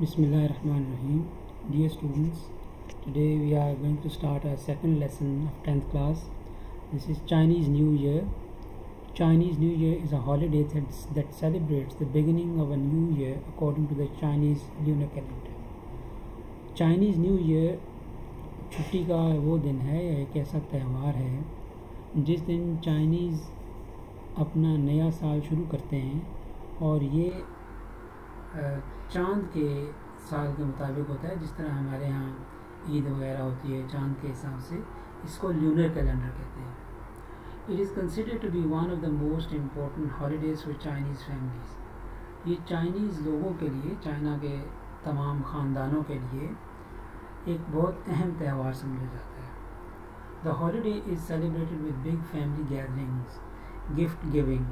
Bismillahirrahmanirrahim. Dear students, today we are going to start our second lesson of 10th class. This is Chinese New Year. Chinese New Year is a holiday that, that celebrates the beginning of a new year according to the Chinese lunar calendar. Chinese New Year छुट्टी का वो दिन है या एक ऐसा त्यौहार है जिस दिन चाइनीज़ अपना नया साल शुरू करते हैं और ये चाँद के साल के मुताबिक होता है, जिस तरह हमारे यहाँ ईद वगैरह होती है, चाँद के हिसाब से इसको ल्यूनर कैलेंडर कहते हैं। It is consider to be one of the most important holidays for Chinese families ये चाइनीज़ लोगों के लिए चाइना के तमाम ख़ानदानों के लिए एक बहुत अहम त्यौहार समझा जाता है। The holiday is celebrated with big family gatherings gift giving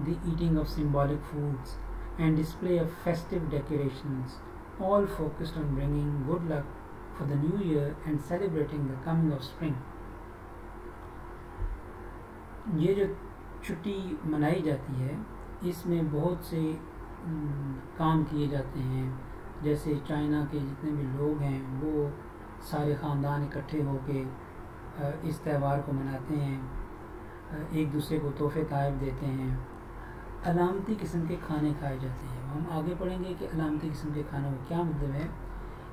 the eating of symbolic foods and display of festive decorations, all focused on bringing good luck for the new year and celebrating the coming of spring. ये जो छुट्टी मनाई जाती है इसमें बहुत से काम किए जाते हैं जैसे चाइना के जितने भी लोग हैं वो सारे ख़ानदान इकट्ठे होके इस त्यौहार को मनाते हैं एक दूसरे को तोहफे तायब देते हैं अलामती किस्म के खाने खाए जाते हैं। हम आगे पढ़ेंगे कि अलामती किस्म के खानों का क्या मतलब है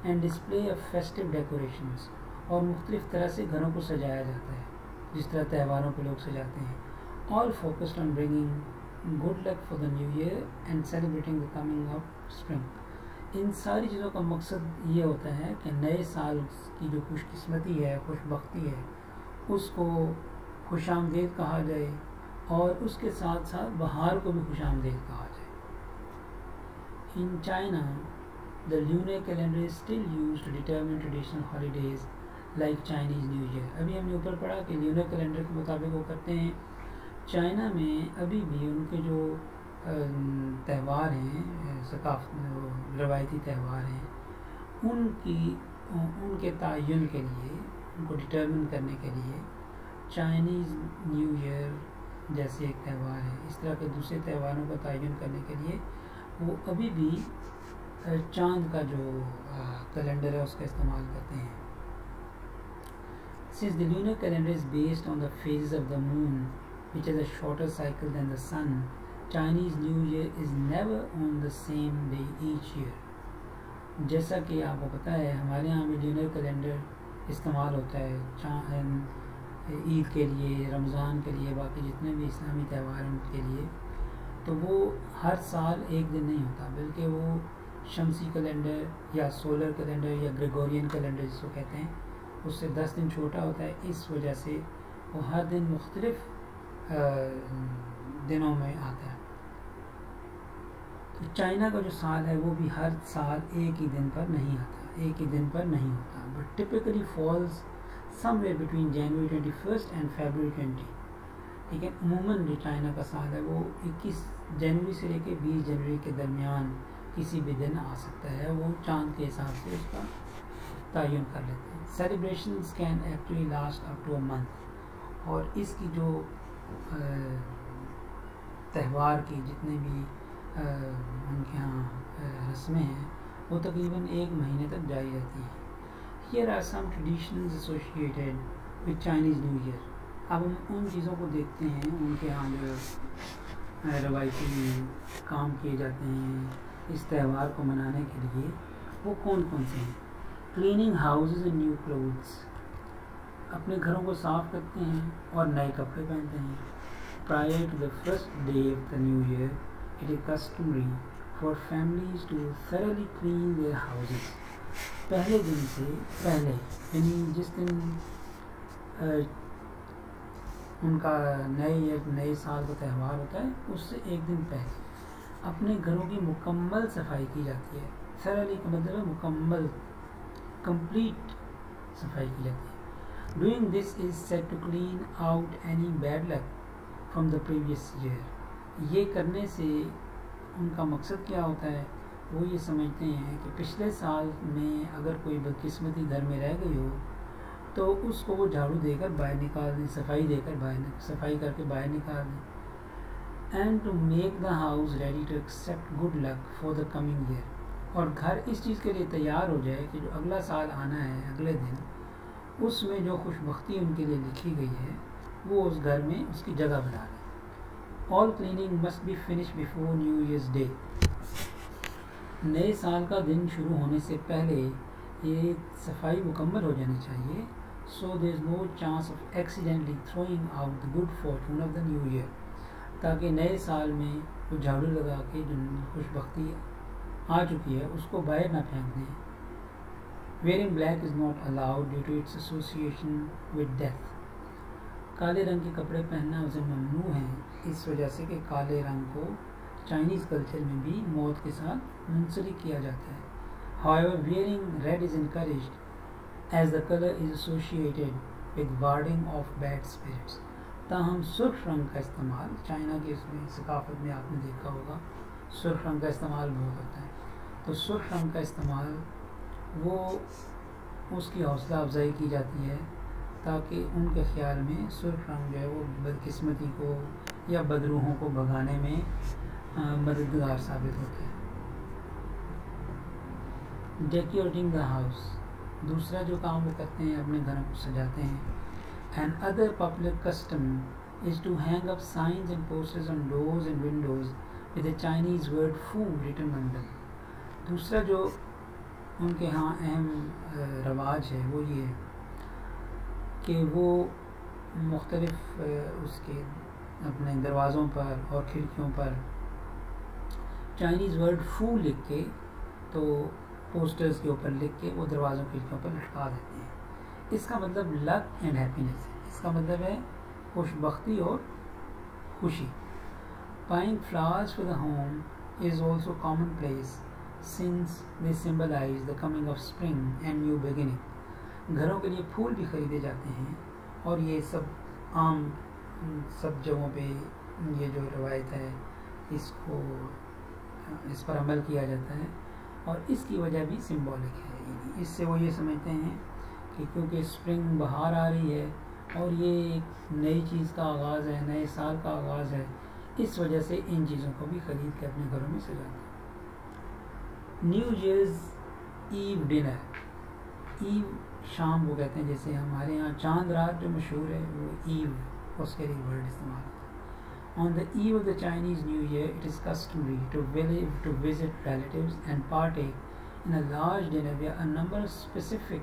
and display of festive decorations और मुख्तलिफ़ तरह से घरों को सजाया जाता है, जिस तरह त्यौहारों को लोग सजाते हैं। All focused on bringing good luck for the new year and celebrating the coming of spring इन सारी चीज़ों का मकसद ये होता है कि नए साल की जो खुशकस्मती है, खुशबख्ती है, उसको खुश आमदेद कहा जाए और उसके साथ साथ बहार को भी खुश आमदेद कहा जाए। In China the lunar calendar is still use to determine traditional holidays like Chinese new year अभी हमने ऊपर पढ़ा कि ल्यूनर कैलेंडर के मुताबिक वो करते हैं। चाइना में अभी भी उनके जो त्यौहार हैं सकाफ, रवायती त्यौहार हैं, उनकी उनके तयन के लिए, उनको डिटर्मिन करने के लिए चाइनीज़ न्यू ईयर जैसे एक त्यौहार है। इस तरह के दूसरे त्यौहारों का आयोजन करने के लिए वो अभी भी चाँद का जो कैलेंडर है, उसका इस्तेमाल करते हैं। Since the lunar calendar is based on the phase of the moon which is a shorter cycle than the sun Chinese new year is never on the same day each year जैसा कि आपको पता है, हमारे यहाँ भी lunar calendar इस्तेमाल होता है। चा ईद के लिए, रमज़ान के लिए, बाकी जितने भी इस्लामी त्यौहार हैं उनके लिए तो वो हर साल एक दिन नहीं होता, बल्कि वो शमसी कैलेंडर या सोलर कैलेंडर या ग्रेगोरियन कैलेंडर जिसको कहते हैं, उससे दस दिन छोटा होता है। इस वजह से वो हर दिन मुख्तलिफ़ दिनों में आता है। तो चाइना का जो साल है, वो भी हर साल एक ही दिन पर नहीं आता, एक ही दिन पर नहीं होता। But typically falls somewhere between January twenty first and February twenty ठीक है? अमूमन जो चाइना का साल है, वो 21 जनवरी से लेकर 20 जनवरी के दरमियान किसी भी दिन आ सकता है, वो चाँद के हिसाब से उसका तयन कर लेते हैं। Celebration can actually last up to month और इसकी जो त्यौहार की जितने भी उनके यहाँ रस्में हैं, वो तकरीबन एक महीने तक जारी रहती हैं। Here are some traditions associated with Chinese new year अब हम उन चीज़ों को देखते हैं, उनके यहाँ जो रवायती काम किए जाते हैं, इस त्यौहार को मनाने के लिए। वो कौन कौन से हैं? Cleaning houses and new clothes अपने घरों को साफ़ करते हैं और नए कपड़े पहनते हैं। Prior to the first day of the new year it is customary for families to thoroughly clean their houses पहले दिन से, पहले, यानी जिस दिन उनका नए ईयर, नए साल का त्यौहार होता है, उससे एक दिन पहले अपने घरों की मुकम्मल सफ़ाई की जाती है। थरली का मतलब मुकम्मल कंप्लीट सफ़ाई की जाती है। Doing this is set to clean out any bad luck from the previous year ये करने से उनका मकसद क्या होता है? वो ये समझते हैं कि पिछले साल में अगर कोई बदकिस्मती घर में रह गई हो तो उसको वो झाड़ू देकर बाहर निकाल दें, सफ़ाई देकर बाहर सफ़ाई करके बाहर निकाल दें। And to make the house ready to accept good luck for the coming year और घर इस चीज़ के लिए तैयार हो जाए कि जो अगला साल आना है, अगले दिन, उसमें जो खुशबख्ती उनके लिए लिखी गई है, वो उस घर में उसकी जगह बना लें। All cleaning must be finish before new year's day नए साल का दिन शुरू होने से पहले ये सफ़ाई मुकम्मल हो जानी चाहिए। So there is no chance of accidentally throwing out the good fortune of the new year ताकि नए साल में वो झाड़ू लगा के जो खुशबख्ती आ चुकी है, उसको बाहर ना फेंक दें। Wearing black is not allowed due to its association with death काले रंग के कपड़े पहनना उसे ममनू है, इस वजह से कि काले रंग को चाइनीज़ कल्चर में भी मौत के साथ मुंसलिक किया जाता है। However, wearing red is encouraged as the color is associated with warding off bad spirits. ताहम सुर्ख रंग का इस्तेमाल चाइना के इसमें सकाफत में आपने देखा होगा। सुर्ख रंग का इस्तेमाल बहुत होता है। तो सुर्ख रंग का इस्तेमाल वो उसकी हौसला अफजाई की जाती है ताकि उनके ख्याल में सुर्ख रंग जो है वो बदकिस्मती को या बदरूहों को भगाने में मददगार साबित होते हैं। डेकोरेटिंग द हाउस, दूसरा जो काम वो करते हैं, अपने घरों को सजाते हैं। And other popular custom is to hang up signs and posters on doors and windows with a Chinese word fu written them दूसरा जो उनके यहाँ अहम रवाज है, वो ये है कि वो मुख्तलिफ़ उसके अपने दरवाज़ों पर और खिड़कियों पर चाइनीज़ वर्ड फू लिख के तो पोस्टर्स के ऊपर लिख के, वो दरवाज़ों खिड़कियों पर लटका देते हैं। इसका मतलब लक एंड हैप्पीनेस इसका मतलब है खुशबख्ती और खुशी। Buying flowers for the home is also commonplace since they symbolize the coming of spring and new beginning घरों के लिए फूल भी खरीदे जाते हैं और ये सब आम, सब जगहों पे ये जो रवायत है, इसको इस पर अमल किया जाता है और इसकी वजह भी सिंबॉलिक है। इससे वो ये समझते हैं कि क्योंकि स्प्रिंग बाहर आ रही है और ये एक नई चीज़ का आगाज़ है, नए साल का आगाज़ है, इस वजह से इन चीज़ों को भी ख़रीद के अपने घरों में सजाते हैं। New year's eve dinner eve शाम वो कहते हैं, जैसे हमारे यहाँ चाँद रात जो मशहूर है, वो ईव उसके लिए वर्ड इस्तेमाल On the eve of the Chinese New Year, it is customary to, to visit relatives and partake in a large dinner where a number of specific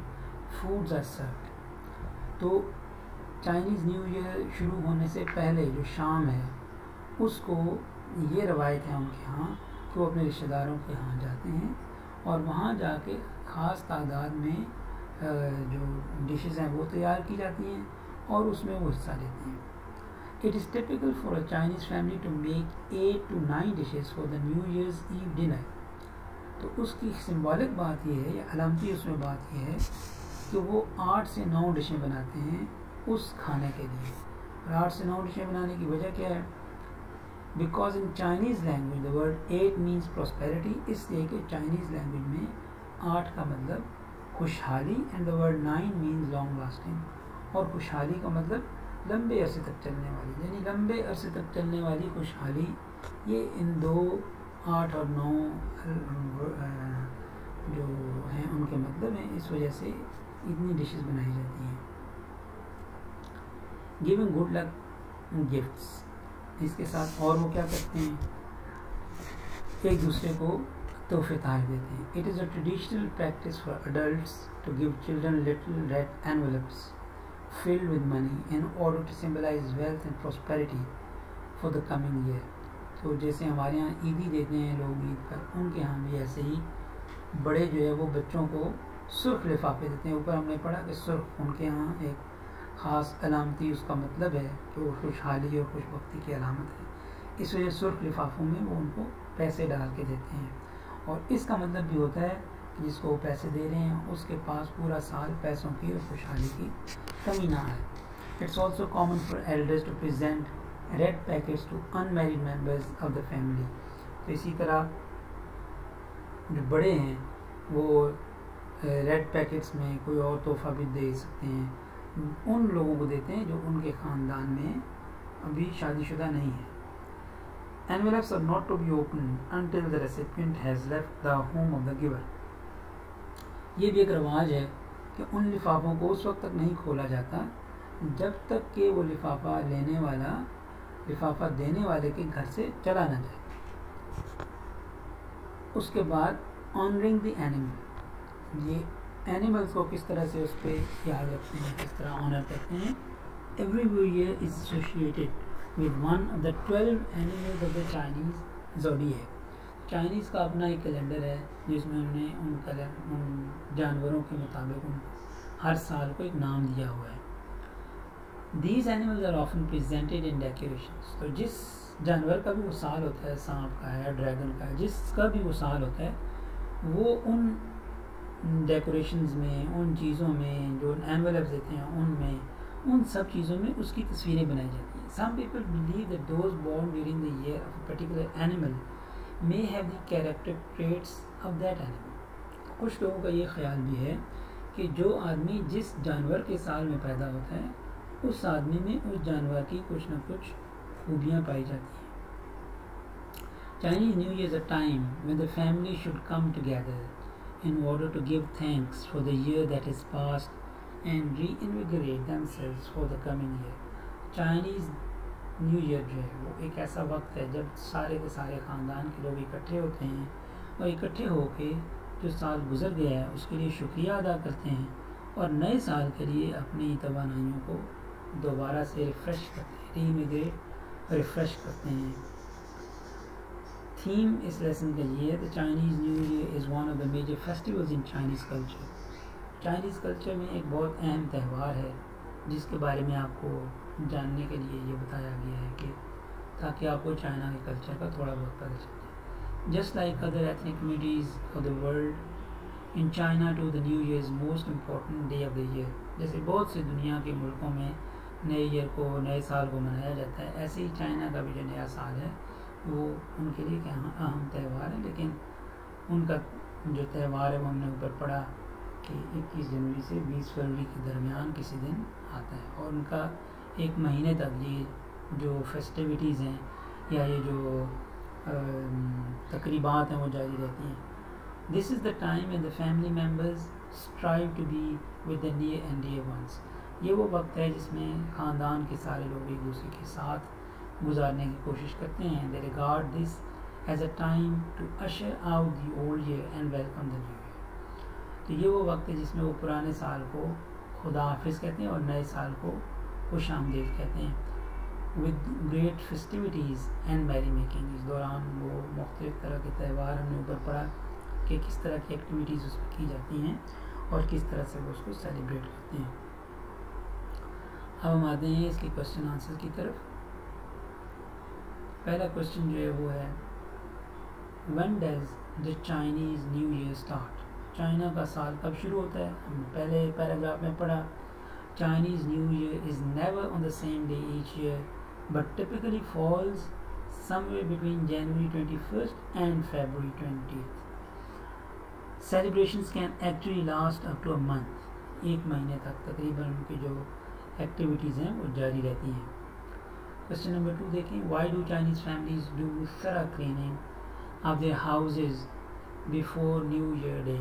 foods are served. तो Chinese new year शुरू होने से पहले जो शाम है उसको ये रवायत है उनके यहाँ कि वो अपने रिश्तेदारों के यहाँ जाते हैं और वहाँ जाके ख़ास तादाद में जो डिशेज़ हैं वो तैयार की जाती हैं और उसमें वो हिस्सा लेते हैं It is typical for a Chinese family to make 8 to 9 dishes for the New Year's Eve dinner. तो उसकी सिंबॉलिक बात यह है या अलामती उसमें बात यह है कि वो आठ से नौ डिशें बनाते हैं उस खाने के लिए। और आठ से नौ डिशें बनाने की वजह क्या है? Because in Chinese language the word eight means prosperity इसलिए कि चाइनीज़ लैंग्वेज में आठ का मतलब खुशहाली and the word nine means long lasting और खुशहाली का मतलब लंबे अरसे तक चलने वाली, यानी लंबे अरसे तक चलने वाली खुशहाली, ये इन दो आठ और नौ जो हैं, उनके मतलब हैं, इस वजह से इतनी डिशेस बनाई जाती हैं। गिविंग गुड लक गिफ्ट्स इसके साथ और वो क्या करते हैं? एक दूसरे को तोहफे तार देते हैं। It is a traditional practice for adult to give children little red envelopes filled with money in order to symbolize wealth and prosperity for the coming year. तो जैसे हमारे यहाँ ईदी देते हैं लोग ईद पर, उनके यहाँ भी ऐसे ही बड़े जो है वो बच्चों को सुर्ख लिफाफे देते हैं। ऊपर हमने पढ़ा कि सुर्ख, उनके यहाँ एक ख़ास अलामती उसका मतलब है कि वो खुशहाली और खुशबख्ती की अलामत है। इस वजह सुर्ख लिफाफों में वो उनको पैसे डाल के देते हैं। और इसका मतलब भी होता है जिसको वो पैसे दे रहे हैं, उसके पास पूरा साल पैसों की और खुशहाली की कमी ना आए it's also common for elders to present red packets to unmarried members of the family तो इसी तरह जो बड़े हैं, वो रेड पैकेट्स में कोई और तोहफा भी दे सकते हैं। उन लोगों को देते हैं जो उनके ख़ानदान में अभी शादीशुदा नहीं है। Envelopes are not to be opened until the recipient has left the home of the ये भी एक रवाज है कि उन लिफाफों को उस वक्त तक नहीं खोला जाता जब तक कि वो लिफाफा लेने वाला, लिफाफा देने वाले के घर से चला ना जाए। उसके बाद ऑनरिंग द एनिमल ये एनिमल्स को किस तरह से उस पर याद रखते हैं, किस तरह ऑनर करते हैं every view year is associated with one of the twelve animals of the Chinese zodiac है चाइनीज़ का अपना एक कैलेंडर है, जिसमें उन्हें उन उन जानवरों के मुताबिक उन हर साल को एक नाम दिया हुआ है। These animals are often presented in decoration तो जिस जानवर का भी वो साल होता है, सांप का है ड्रैगन का है, जिसका भी वो साल होता है, वो उन डेकोरेशंस में, उन चीज़ों में, जो एनवेलप्स देते हैं, उनमें, उन सब चीज़ों में उसकी तस्वीरें बनाई जाती हैं। Some people believe that those born during the year of particular animal may have the character traits of that animal कुछ लोगों का ये ख्याल भी है कि जो आदमी जिस जानवर के साल में पैदा होता है, उस आदमी में उस जानवर की कुछ ना कुछ खूबियाँ पाई जाती हैं। Chinese new year a time with the family should come together in order to give thanks for the year that is pass and reinvigorate for the coming year Chinese new year जो है, वो एक ऐसा वक्त है जब सारे के सारे ख़ानदान के लोग इकट्ठे होते हैं और इकट्ठे होके जो साल गुजर गया है, उसके लिए शुक्रिया अदा करते हैं और नए साल के लिए अपनी तोानाइयों को दोबारा से रिफ़्रेश करते हैं रीमिग्रेट रिफ़्रेश करते हैं। थीम इस लेसन का ये है the Chinese new year is one of the major festivals in Chinese culture Chinese culture में एक बहुत अहम त्यौहार है, जिसके बारे में आपको जानने के लिए ये बताया गया है कि ताकि आपको चाइना के कल्चर का थोड़ा बहुत पता चल just like other ethnic communities of the world in China too the new year is most important day of the year जैसे बहुत से दुनिया के मुल्कों में नए ईयर को, नए साल को मनाया जाता है। ऐसे ही चाइना का भी जो नया साल है, वो उनके लिए अहम त्यौहार है। लेकिन उनका जो त्यौहार है, वो हमने ऊपर पढ़ा कि 21 जनवरी से 20 फरवरी के दरमियान किसी दिन आता है। और उनका एक महीने तक ये जो फेस्टिविटीज़ हैं, या ये जो तकरीबात हैं, वो जारी रहती हैं। This is the time and the family members strive to be with the and dear ones ये वो वक्त है जिसमें ख़ानदान के सारे लोग एक दूसरे के साथ गुजारने की कोशिश करते हैं। They regard this as a time to usher out the old year and welcome the new year तो ये वो वक्त है जिसमें वो पुराने साल को खुदा हाफिज़ कहते हैं और नए साल को खुश आमदेद कहते हैं। With great festivities and merry making इस दौरान वो मुख्तलिफ़ तरह के त्यौहार हमने ऊपर पढ़ा कि किस तरह की एक्टिविटीज़ उसमें की जाती हैं और किस तरह से वो उसको सेलिब्रेट करते हैं। अब हम आते हैं इसके क्वेश्चन आंसर की तरफ़। पहला क्वेश्चन जो है वो है when does the Chinese new year start China का साल कब शुरू होता है? हमने पहले पैराग्राफ में पढ़ा। Chinese new year is never on the same day each year but typically falls somewhere between January 21st and February 20th. Celebrations can actually last up to a month. एक महीने तक, तकरीबन उनकी जो एक्टिविटीज़ हैं, वो जारी रहती हैं क्वेश्चन नंबर टू देखें why do Chinese families do thorough cleaning of their houses before new year day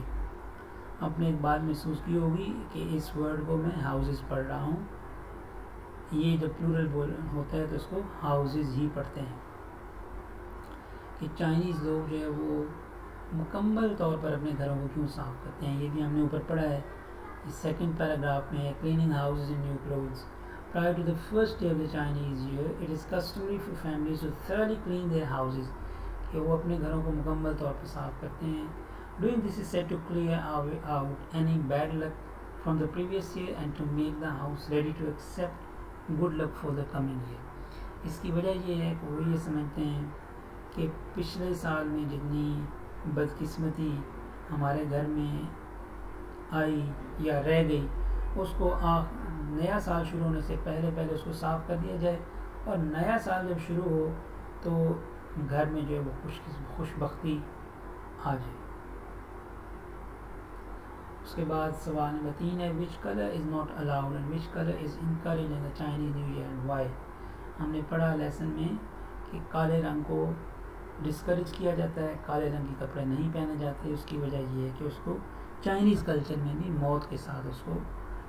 आपने एक बात महसूस की होगी कि इस वर्ड को मैं हाउसेज पढ़ रहा हूँ। ये जब प्लूरल बोल होता है तो इसको हाउसेज ही पढ़ते हैं। कि चाइनीज़ लोग जो है वो मुकम्मल तौर पर अपने घरों को क्यों साफ़ करते हैं? ये भी हमने ऊपर पढ़ा है। इस सेकंड पैराग्राफ में cleaning houses in new clothes Prior to the first day of the Chinese year, it is customary for families to thoroughly clean their houses. कि वो अपने घरों को मुकम्मल तौर पर साफ़ करते हैं। Doing this is said to clear out any bad luck from the previous year and to make the house ready to accept good luck for the coming year. इसकी वजह ये है कि वो ये समझते हैं कि पिछले साल में जितनी बदकिस्मती हमारे घर में आई या रह गई उसको आ नया साल शुरू होने से पहले पहले उसको साफ़ कर दिया जाए और नया साल जब शुरू हो तो घर में जो है वो खुश खुशबख्ती आ जाए उसके बाद सवाल नंबर तीन है which color is not allowed and which color is encourage in the Chinese new year and why हमने पढ़ा लेसन में कि काले रंग को डिस्करेज किया जाता है, काले रंग के कपड़े नहीं पहने जाते, उसकी वजह यह है कि उसको चाइनीज़ कल्चर में भी मौत के साथ उसको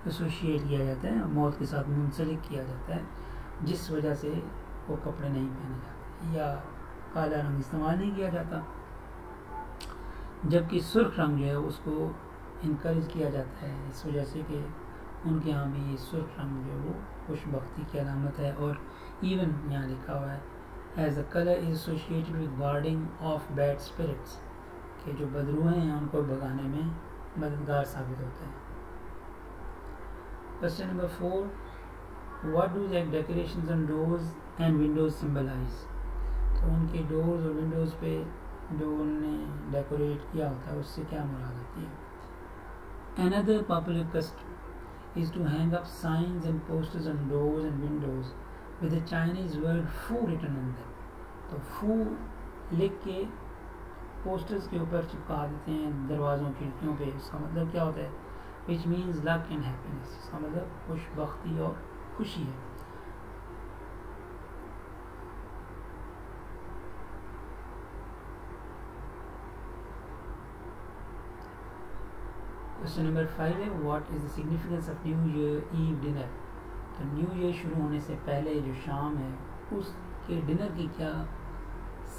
एसोशिएट किया जाता है, मौत के साथ मुंसलिक किया जाता है, जिस वजह से वो कपड़े नहीं पहने जाते या काला रंग इस्तेमाल नहीं किया जाता। जबकि सुर्ख रंग जो है, उसको इनक्रेज किया जाता है। इस वजह से कि उनके यहाँ भी ये सुर्ख रंग जो है वो खुशबख्ती की अलामत है और इवन यहाँ लिखा हुआ है as a color is associated with guarding off bad spirits के जो बदरूहें हैं, उनको भगाने में मददगार साबित होता है। Question number four what do that decorations on doors and windows symbolize तो उनके डोर्स और विंडोज़ पे जो उन्होंने डेकोरेट किया होता है, उससे क्या मुराद होती है? Another popular custom is to hang up signs and posters on doors and windows with the Chinese word Fu written on them. तो फू लिख के पोस्टर्स के ऊपर चिपका देते हैं दरवाज़ों खिड़कियों पे इसका मतलब क्या होता है which means luck and happiness इसका मतलब खुश और खुशी है क्वेश्चन नंबर फाइव है what is the significance of new year eve dinner तो न्यू ईयर शुरू होने से पहले जो शाम है, उसके डिनर की क्या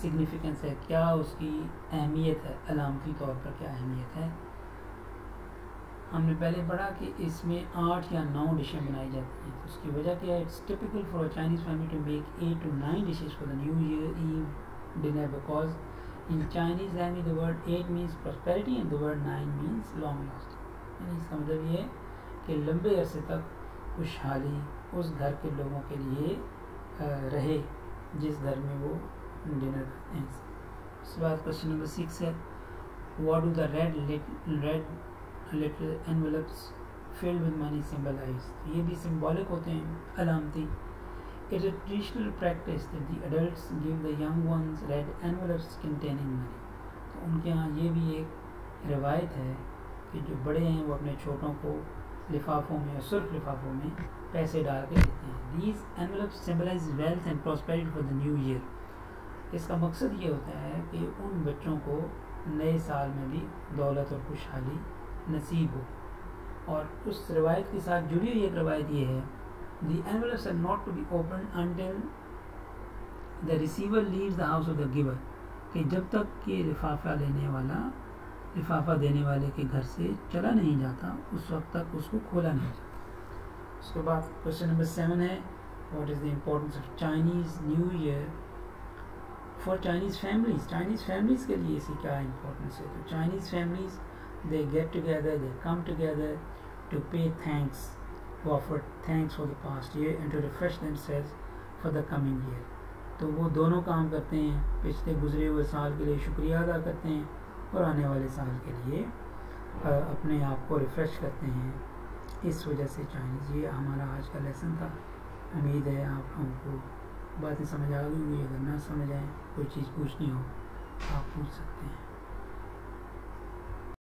सिग्निफिकेंस है? क्या उसकी अहमियत है? अलामती तौर पर क्या अहमियत है? हमने पहले पढ़ा कि इसमें आठ या नौ डिशें बनाई जाती हैं। तो उसकी वजह क्या है? It's typical for Chinese family to make eight to nine dishes for the new year eve dinner because in Chinese language the word eight means prosperity and the word nine means long last यानी इसका मतलब ये कि लंबे अरसे तक खुशहाली उस घर के लोगों के लिए रहे, जिस घर में वो डिनर करते हैं। उसके बाद क्वेश्चन नंबर सिक्स है। What do the red red little envelopes filled with money symbolize ये भी सिम्बॉलिक होते हैं, अलामती। That the adults give the young ones red envelopes containing money. तो उनके यहाँ ये भी एक रवायत है कि जो बड़े हैं वो अपने छोटों को लिफाफों में, सुर्ख लिफाफों में पैसे डाल के देते हैं। These envelope symbolize wealth and prosperity for the new year इसका मकसद ये होता है कि उन बच्चों को नए साल में भी दौलत और खुशहाली नसीब हो। और उस रवायत के साथ जुड़ी हुई एक रवायत ये है the envelopes are not to be open until the receiver leaves the house of the giver कि जब तक कि लिफाफा लेने वाला लिफाफा देने वाले के घर से चला नहीं जाता, उस वक्त तक उसको खोला नहीं जाता। उसके बाद क्वेश्चन नंबर सेवन है what is the importance of Chinese new year for Chinese families Chinese families के लिए इसी क्या इम्पोर्टेंस है? तो Chinese families they get together they come together to pay thanks to offer thanks for the past year and to refresh themselves for the coming year. तो वो दोनों काम करते हैं, पिछले गुजरे हुए साल के लिए शुक्रिया अदा करते हैं और आने वाले साल के लिए अपने आप को रिफ़्रेश करते हैं। इस वजह से चाइनीज़ ये हमारा आज का लेसन था। उम्मीद है आप लोगों को बातें समझ आ गई होंगी। अगर ना समझ आए, कोई चीज़ पूछनी हो, आप पूछ सकते हैं।